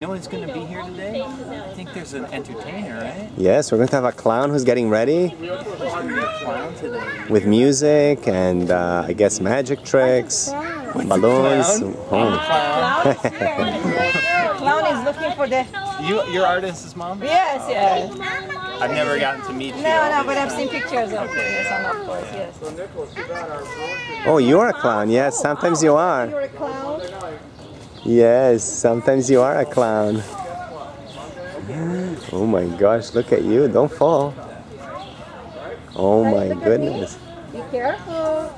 You know what's going to be here today? I think there's an entertainer, right? Yes, we're going to have a clown who's getting ready There's going to be a clown today. with music and uh, I guess magic tricks, balloons. Clown? Oh. Clown? Clown is looking for the. You, you're Artemis's mom? Yes, yes. I've never gotten to meet you. No, no, but I've seen pictures of this, and of course, yes. oh, you're a clown. Yes, sometimes you are. You're a clown. Yes, sometimes you are a clown. Oh my gosh, look at you. Don't fall. Oh my goodness. Be careful.